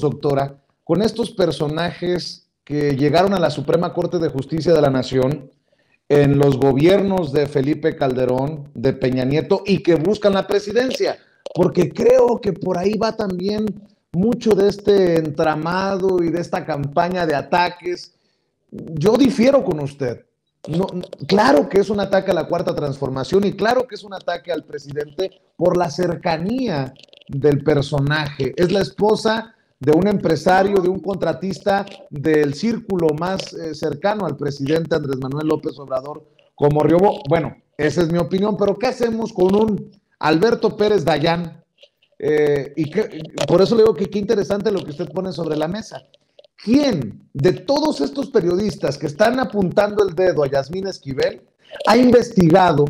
doctora, con estos personajes que llegaron a la Suprema Corte de Justicia de la Nación en los gobiernos de Felipe Calderón, de Peña Nieto y que buscan la presidencia? Porque creo que por ahí va también mucho de este entramado y de esta campaña de ataques. Yo difiero con usted. No, claro que es un ataque a la cuarta transformación y claro que es un ataque al presidente por la cercanía del personaje. Es la esposa de un empresario, de un contratista del círculo más eh, cercano al presidente Andrés Manuel López Obrador como Riobo. Bueno, esa es mi opinión, pero ¿qué hacemos con un Alberto Pérez Dayán? Eh, y por eso le digo que qué interesante lo que usted pone sobre la mesa. ¿Quién de todos estos periodistas que están apuntando el dedo a Yasmín Esquivel ha investigado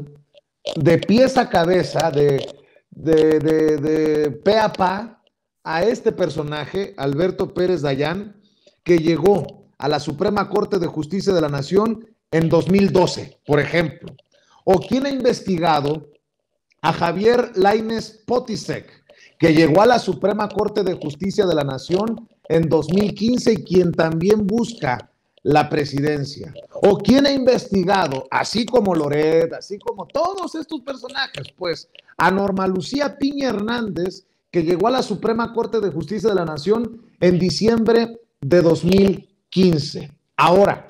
de pies a cabeza, de, de, de, de pe a pa, a este personaje, Alberto Pérez Dayán, que llegó a la Suprema Corte de Justicia de la Nación en 2012, por ejemplo? ¿O quién ha investigado a Javier Laines Potisek, que llegó a la Suprema Corte de Justicia de la Nación en 2015 y quien también busca la presidencia. O quien ha investigado, así como Loret, así como todos estos personajes, pues a Norma Lucía Piña Hernández, que llegó a la Suprema Corte de Justicia de la Nación en diciembre de 2015. Ahora,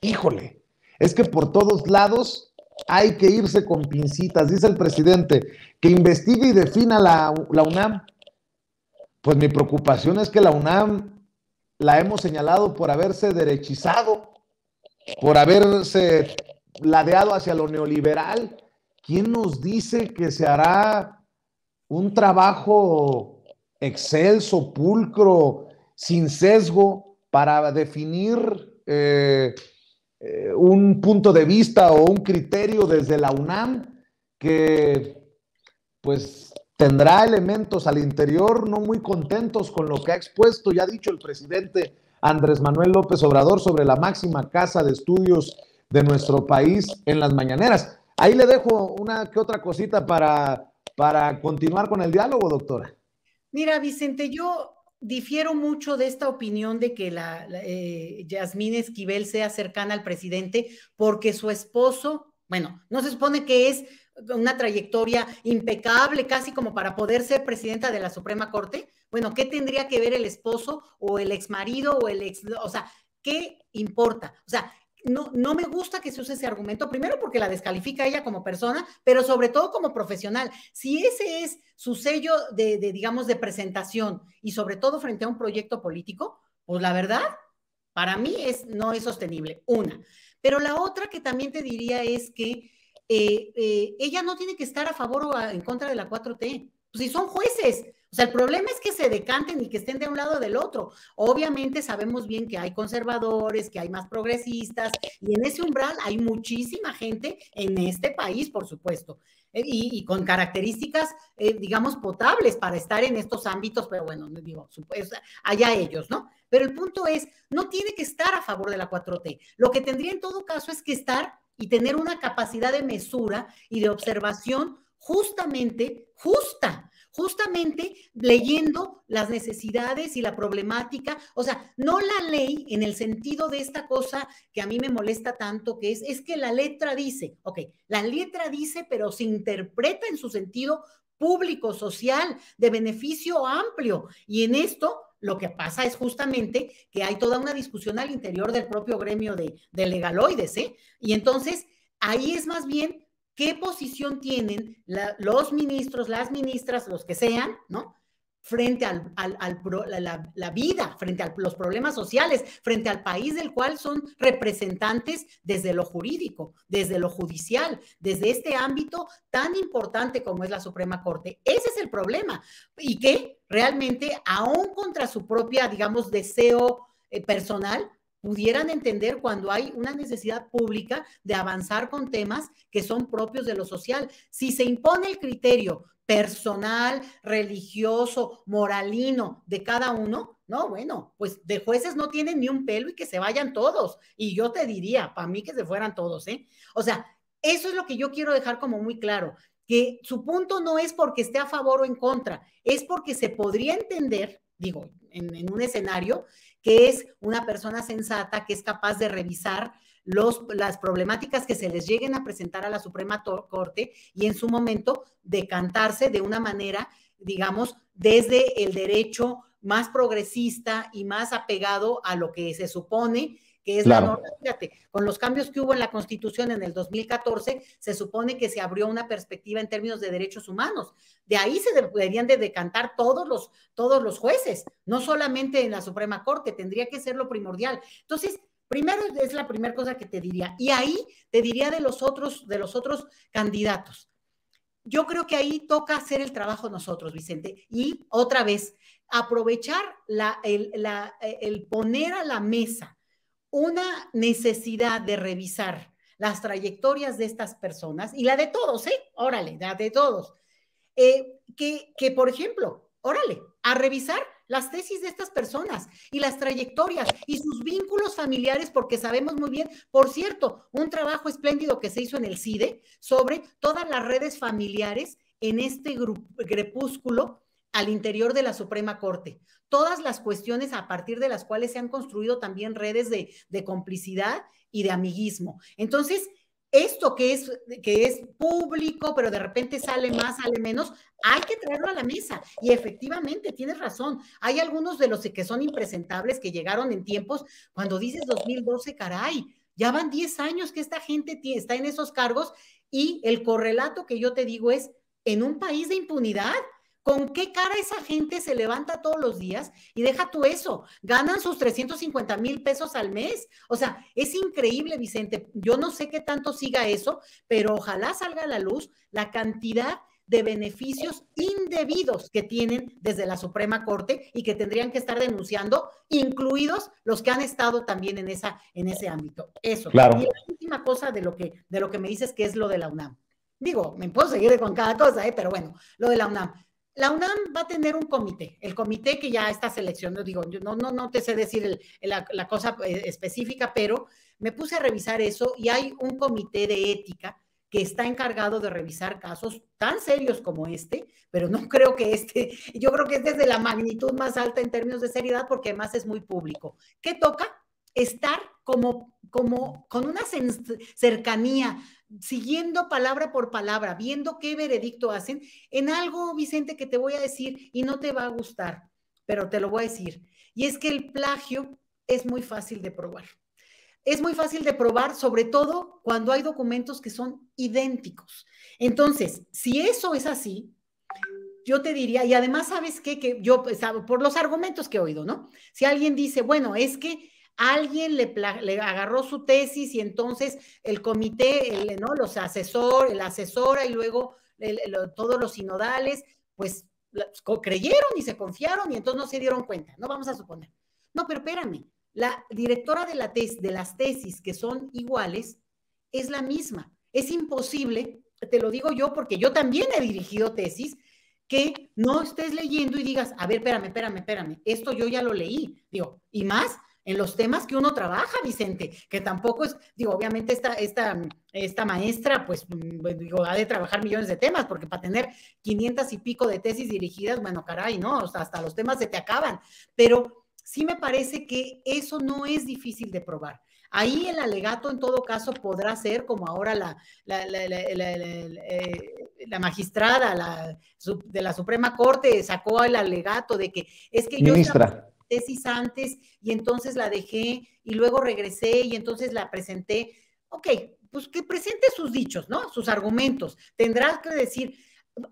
híjole, es que por todos lados hay que irse con pincitas, dice el presidente, que investigue y defina la, la UNAM. Pues mi preocupación es que la UNAM la hemos señalado por haberse derechizado, por haberse ladeado hacia lo neoliberal. ¿Quién nos dice que se hará un trabajo excelso, pulcro, sin sesgo, para definir eh, eh, un punto de vista o un criterio desde la UNAM que pues tendrá elementos al interior no muy contentos con lo que ha expuesto y ha dicho el presidente Andrés Manuel López Obrador sobre la máxima casa de estudios de nuestro país en las mañaneras. Ahí le dejo una que otra cosita para, para continuar con el diálogo, doctora. Mira, Vicente, yo difiero mucho de esta opinión de que la, eh, Yasmín Esquivel sea cercana al presidente porque su esposo, bueno, no se supone que es una trayectoria impecable, casi como para poder ser presidenta de la Suprema Corte. Bueno, ¿qué tendría que ver el esposo o el exmarido o el ex, o sea, ¿qué importa? O sea, no, no me gusta que se use ese argumento, primero porque la descalifica ella como persona, pero sobre todo como profesional. Si ese es su sello de, digamos, de presentación y sobre todo frente a un proyecto político, pues la verdad, para mí es, no es sostenible, una. Pero la otra que también te diría es que eh, eh, ella no tiene que estar a favor o en contra de la 4T. Pues si son jueces, o sea, el problema es que se decanten y que estén de un lado o del otro. Obviamente sabemos bien que hay conservadores, que hay más progresistas, y en ese umbral hay muchísima gente en este país, por supuesto, eh, y, con características, digamos, potables para estar en estos ámbitos, pero bueno, digo, allá ellos, ¿no? Pero el punto es, no tiene que estar a favor de la 4T. Lo que tendría en todo caso es que estar y tener una capacidad de mesura y de observación justamente justa, justamente leyendo las necesidades y la problemática, o sea, no la ley en el sentido de esta cosa que a mí me molesta tanto, que es, es que la letra dice, ok, la letra dice, pero se interpreta en su sentido público, social, de beneficio amplio. Y en esto lo que pasa es justamente que hay toda una discusión al interior del propio gremio de, legaloides, ¿eh? Y entonces ahí es más bien qué posición tienen los ministros, las ministras, los que sean, ¿no? frente al, la, vida, frente a los problemas sociales, frente al país del cual son representantes desde lo jurídico, desde lo judicial, desde este ámbito tan importante como es la Suprema Corte. Ese es el problema. Y que realmente, aún contra su propia, digamos, deseo eh, personal, pudieran entender cuando hay una necesidad pública de avanzar con temas que son propios de lo social. Si se impone el criterio personal, religioso, moralino de cada uno, no, bueno, pues de jueces no tienen ni un pelo y que se vayan todos. Y yo te diría, para mí que se fueran todos, ¿eh? O sea, eso es lo que yo quiero dejar como muy claro, que su punto no es porque esté a favor o en contra, es porque se podría entender digo, en, un escenario que es una persona sensata, que es capaz de revisar los, las problemáticas que se les lleguen a presentar a la Suprema Corte y en su momento decantarse de una manera, digamos, desde el derecho más progresista y más apegado a lo que se supone que es la norma. Fíjate, con los cambios que hubo en la Constitución en el 2014, se supone que se abrió una perspectiva en términos de derechos humanos. De ahí se deberían de decantar todos los, todos los jueces, no solamente en la Suprema Corte, tendría que ser lo primordial. Entonces, primero es la primera cosa que te diría. Y ahí te diría de los otros, de los otros candidatos. Yo creo que ahí toca hacer el trabajo nosotros, Vicente. Y otra vez, aprovechar la, el, el poner a la mesa una necesidad de revisar las trayectorias de estas personas y la de todos, ¿eh? Órale, la de todos. Eh, que, que, por ejemplo, órale, a revisar las tesis de estas personas y las trayectorias y sus vínculos familiares, porque sabemos muy bien, por cierto, un trabajo espléndido que se hizo en el CIDE sobre todas las redes familiares en este crepúsculo al interior de la Suprema Corte. Todas las cuestiones a partir de las cuales se han construido también redes de, complicidad y de amiguismo. Entonces, esto que es, que es público, pero de repente sale más, sale menos, hay que traerlo a la mesa. Y efectivamente, tienes razón, hay algunos de los que son impresentables que llegaron en tiempos, cuando dices 2012, caray, ya van 10 años que esta gente está en esos cargos y el correlato que yo te digo es, en un país de impunidad, ¿Con qué cara esa gente se levanta todos los días? Y deja tú eso, ganan sus 350 mil pesos al mes. O sea, es increíble, Vicente. Yo no sé qué tanto siga eso, pero ojalá salga a la luz la cantidad de beneficios indebidos que tienen desde la Suprema Corte y que tendrían que estar denunciando, incluidos los que han estado también en, esa, en ese ámbito. Eso. Claro. Y la última cosa de lo, que, de lo que me dices que es lo de la UNAM. Digo, me puedo seguir con cada cosa, ¿eh? pero bueno, lo de la UNAM. La UNAM va a tener un comité, el comité que ya está seleccionado, digo, yo no, no, te sé decir la, cosa eh, específica, pero me puse a revisar eso y hay un comité de ética que está encargado de revisar casos tan serios como este, pero no creo que este, yo creo que este es de la magnitud más alta en términos de seriedad porque además es muy público. ¿Qué toca? Estar como con una cercanía siguiendo palabra por palabra, viendo qué veredicto hacen, en algo, Vicente, que te voy a decir y no te va a gustar, pero te lo voy a decir. Y es que el plagio es muy fácil de probar. Es muy fácil de probar, sobre todo cuando hay documentos que son idénticos. Entonces, si eso es así, yo te diría, y además, ¿sabes qué? Que yo, pues, por los argumentos que he oído, ¿no? Si alguien dice, bueno, es que alguien le, agarró su tesis y entonces el comité, ¿no? Los asesor, el asesora y luego todos los sinodales, pues creyeron y se confiaron y entonces no se dieron cuenta, no vamos a suponer. No, pero espérame, la directora de, la tes, de las tesis que son iguales es la misma. Es imposible, te lo digo yo porque yo también he dirigido tesis, que no estés leyendo y digas, a ver, espérame, espérame, espérame, esto yo ya lo leí. Digo, y más en los temas que uno trabaja, Vicente, que tampoco es, digo, obviamente esta, esta, esta maestra, pues, mm, digo, ha de trabajar millones de temas, porque para tener 500 y pico de tesis dirigidas, bueno, caray, ¿no? O sea, hasta los temas se te acaban, pero sí me parece que eso no es difícil de probar. Ahí el alegato en todo caso podrá ser como ahora la, la, la, eh, la magistrada de la Suprema Corte sacó el alegato de que es que Ministra tesis antes y entonces la dejé y luego regresé y entonces la presenté. Ok, pues que presente sus dichos, ¿no? Sus argumentos. Tendrá que decir,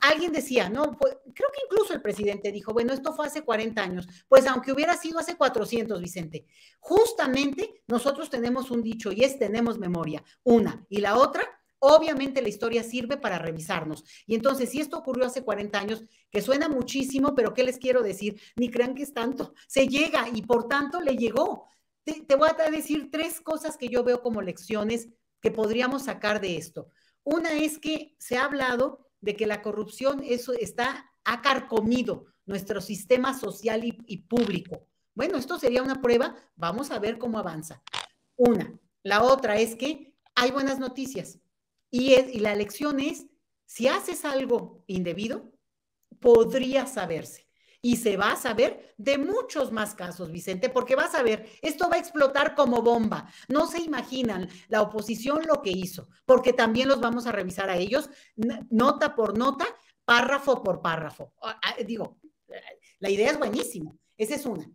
alguien decía, no, creo que incluso el presidente dijo, bueno, esto fue hace 40 años, pues aunque hubiera sido hace 400, Vicente, justamente nosotros tenemos un dicho y es tenemos memoria, una, y la otra Obviamente la historia sirve para revisarnos. Y entonces, si esto ocurrió hace 40 años, que suena muchísimo, pero ¿qué les quiero decir? Ni crean que es tanto. Se llega y por tanto le llegó. Te, voy a decir tres cosas que yo veo como lecciones que podríamos sacar de esto. Una es que se ha hablado de que la corrupción eso está ha carcomido nuestro sistema social y público. Bueno, esto sería una prueba. Vamos a ver cómo avanza. Una. La otra es que hay buenas noticias y, la lección es, si haces algo indebido, podría saberse. Y se va a saber de muchos más casos, Vicente, porque vas a ver, esto va a explotar como bomba. No se imaginan la oposición lo que hizo, porque también los vamos a revisar a ellos, nota por nota, párrafo por párrafo. Ah, digo, la idea es buenísima, esa es una.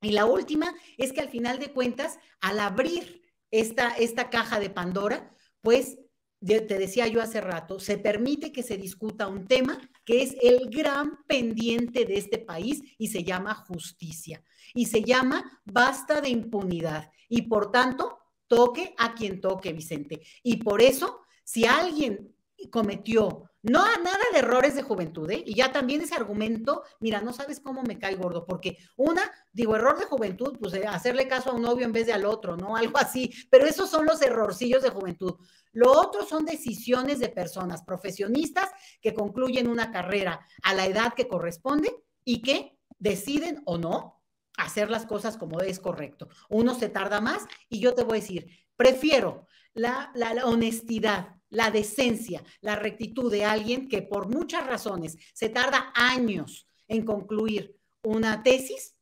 Y la última es que al final de cuentas, al abrir esta, esta caja de Pandora, pues te decía yo hace rato, se permite que se discuta un tema que es el gran pendiente de este país y se llama justicia. Y se llama basta de impunidad. Y por tanto, toque a quien toque, Vicente. Y por eso, si alguien cometió no nada de errores de juventud, ¿eh? Y ya también ese argumento, mira, no sabes cómo me cae gordo, porque una, digo, error de juventud, pues eh, hacerle caso a un novio en vez de al otro, ¿no? Algo así, pero esos son los errorcillos de juventud. Lo otro son decisiones de personas profesionistas que concluyen una carrera a la edad que corresponde y que deciden o no hacer las cosas como es correcto. Uno se tarda más y yo te voy a decir, prefiero la, la honestidad la decencia, la rectitud de alguien que por muchas razones se tarda años en concluir una tesis,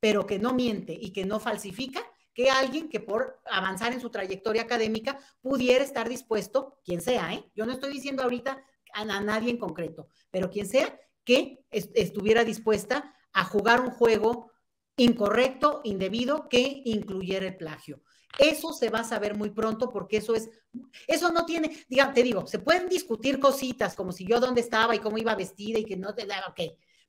pero que no miente y que no falsifica, que alguien que por avanzar en su trayectoria académica pudiera estar dispuesto, quien sea, ¿eh? yo no estoy diciendo ahorita a, nadie en concreto, pero quien sea que estuviera dispuesta a jugar un juego incorrecto, indebido, que incluyera el plagio. Eso se va a saber muy pronto porque eso es, eso no tiene, diga, te digo, se pueden discutir cositas como si yo dónde estaba y cómo iba vestida y que no te da, ok,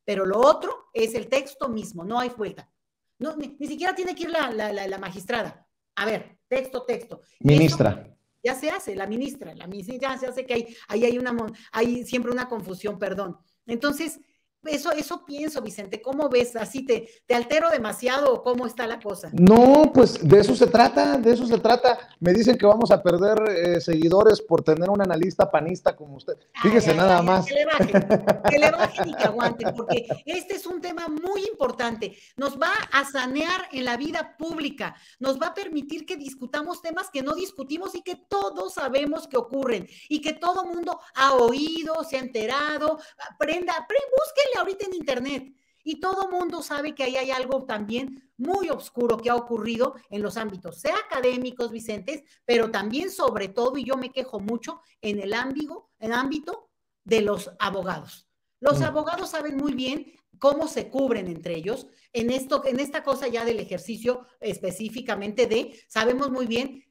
pero lo otro es el texto mismo, no hay vuelta. No, ni, siquiera tiene que ir la, la, magistrada. A ver, texto, texto. Ministra. ya se hace, la ministra, la ministra ya se hace que hay, ahí hay una, hay siempre una confusión, perdón. Entonces, eso, eso pienso, Vicente. ¿Cómo ves? ¿Así te, te altero demasiado o cómo está la cosa? No, pues de eso se trata, de eso se trata. Me dicen que vamos a perder eh, seguidores por tener un analista panista como usted. Fíjese nada más. Que le bajen, que le bajen y que aguanten, porque este es un tema muy importante. Nos va a sanear en la vida pública, nos va a permitir que discutamos temas que no discutimos y que todos sabemos que ocurren y que todo mundo ha oído, se ha enterado. Aprenda, aprenda búsquenle ahorita en internet. Y todo mundo sabe que ahí hay algo también muy oscuro que ha ocurrido en los ámbitos, sea académicos, Vicentes, pero también sobre todo, y yo me quejo mucho, en el ámbito, en ámbito de los abogados. Los mm. abogados saben muy bien cómo se cubren entre ellos en esto, en esta cosa ya del ejercicio específicamente de, sabemos muy bien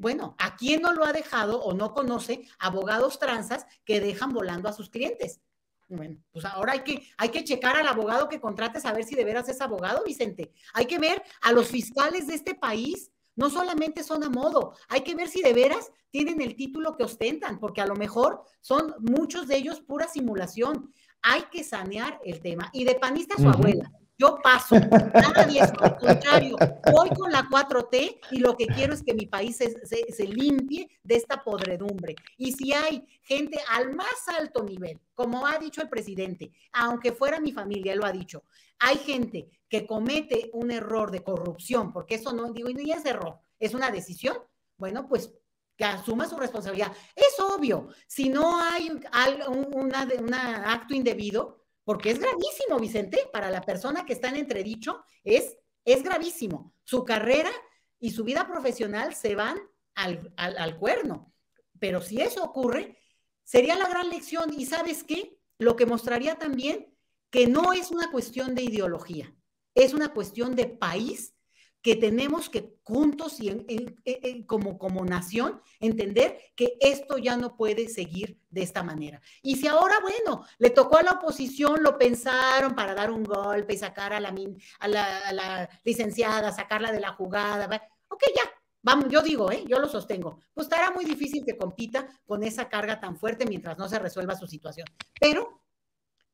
bueno, ¿a quién no lo ha dejado o no conoce abogados transas que dejan volando a sus clientes? Bueno, pues ahora hay que, hay que checar al abogado que contrates a ver si de veras es abogado, Vicente. Hay que ver a los fiscales de este país. No solamente son a modo, hay que ver si de veras tienen el título que ostentan, porque a lo mejor son muchos de ellos pura simulación. Hay que sanear el tema. Y de panista su abuela. Yo paso, nadie es al contrario, voy con la 4T y lo que quiero es que mi país se, limpie de esta podredumbre. Y si hay gente al más alto nivel, como ha dicho el presidente, aunque fuera mi familia, lo ha dicho, hay gente que comete un error de corrupción, porque eso no, digo, ni es error, es una decisión, bueno, pues que asuma su responsabilidad. Es obvio, si no hay un, acto indebido, porque es gravísimo, Vicente, para la persona que está en entredicho, es, es gravísimo. Su carrera y su vida profesional se van al, al, cuerno. Pero si eso ocurre, sería la gran lección. ¿Y sabes qué? Lo que mostraría también que no es una cuestión de ideología, es una cuestión de país que tenemos que juntos y como, como nación entender que esto ya no puede seguir de esta manera. Y si ahora, bueno, le tocó a la oposición, lo pensaron para dar un golpe y sacar a la, a la, licenciada, sacarla de la jugada, ok, ya, Vamos, yo digo, ¿eh? yo lo sostengo, pues estará muy difícil que compita con esa carga tan fuerte mientras no se resuelva su situación. Pero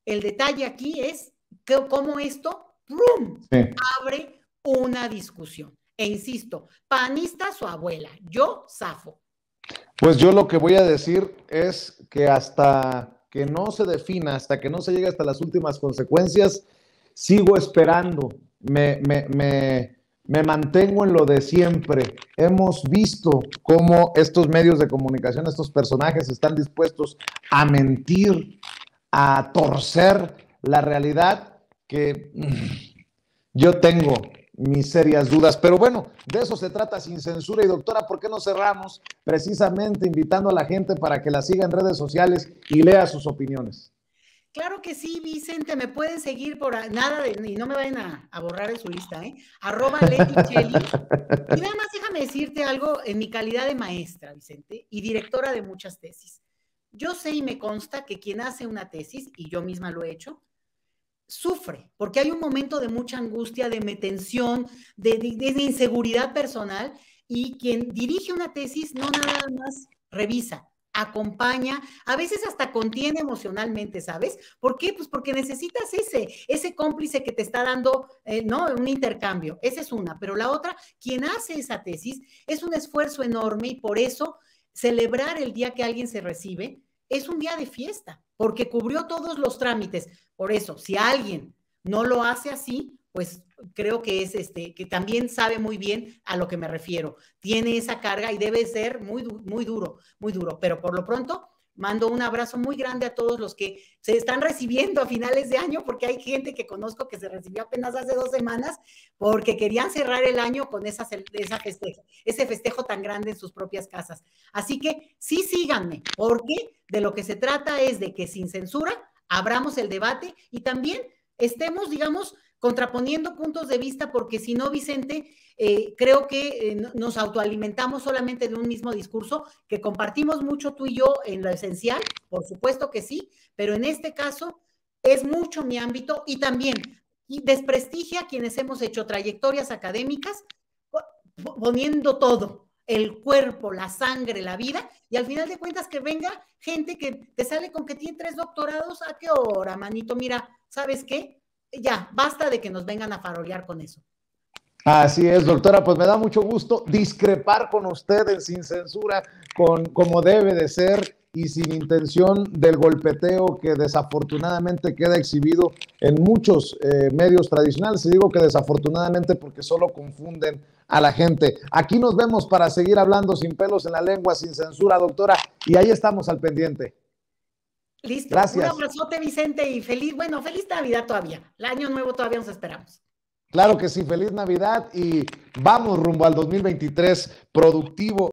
el detalle aquí es que, cómo esto abre una discusión. E insisto, panista su abuela, yo zafo. Pues yo lo que voy a decir es que hasta que no se defina, hasta que no se llegue hasta las últimas consecuencias, sigo esperando, me, me, mantengo en lo de siempre. Hemos visto cómo estos medios de comunicación, estos personajes están dispuestos a mentir, a torcer la realidad que mm, yo tengo mis serias dudas. Pero bueno, de eso se trata sin censura. Y doctora, ¿por qué no cerramos precisamente invitando a la gente para que la siga en redes sociales y lea sus opiniones? Claro que sí, Vicente, me pueden seguir por nada de, y no me vayan a, borrar de su lista, ¿eh? Arroba Leti Y nada más déjame decirte algo en mi calidad de maestra, Vicente, y directora de muchas tesis. Yo sé y me consta que quien hace una tesis, y yo misma lo he hecho, sufre, porque hay un momento de mucha angustia, de tensión, de, inseguridad personal, y quien dirige una tesis no nada más revisa, acompaña, a veces hasta contiene emocionalmente, ¿sabes? ¿Por qué? Pues porque necesitas ese, ese cómplice que te está dando, eh, ¿no? Un intercambio. Esa es una, pero la otra, quien hace esa tesis, es un esfuerzo enorme y por eso celebrar el día que alguien se recibe es un día de fiesta, porque cubrió todos los trámites. Por eso, si alguien no lo hace así, pues creo que es este, que también sabe muy bien a lo que me refiero. Tiene esa carga y debe ser muy, muy duro, muy duro. Pero por lo pronto, mando un abrazo muy grande a todos los que se están recibiendo a finales de año, porque hay gente que conozco que se recibió apenas hace dos semanas, porque querían cerrar el año con esa, esa festejo, ese festejo tan grande en sus propias casas. Así que sí síganme, porque de lo que se trata es de que sin censura abramos el debate y también estemos, digamos, contraponiendo puntos de vista, porque si no, Vicente, eh, creo que eh, nos autoalimentamos solamente de un mismo discurso, que compartimos mucho tú y yo en lo esencial, por supuesto que sí, pero en este caso es mucho mi ámbito y también desprestigia a quienes hemos hecho trayectorias académicas poniendo todo, el cuerpo, la sangre, la vida, y al final de cuentas que venga gente que te sale con que tiene tres doctorados, ¿a qué hora, manito? Mira, ¿sabes qué? Ya, basta de que nos vengan a farolear con eso. Así es, doctora, pues me da mucho gusto discrepar con ustedes sin censura, con como debe de ser y sin intención del golpeteo que desafortunadamente queda exhibido en muchos eh, medios tradicionales. Y digo que desafortunadamente porque solo confunden a la gente. Aquí nos vemos para seguir hablando sin pelos en la lengua, sin censura, doctora, y ahí estamos al pendiente. Listo. Gracias. Un abrazote, Vicente, y feliz, bueno, feliz Navidad todavía. El año nuevo todavía nos esperamos. Claro que sí, feliz Navidad y vamos rumbo al 2023 productivo.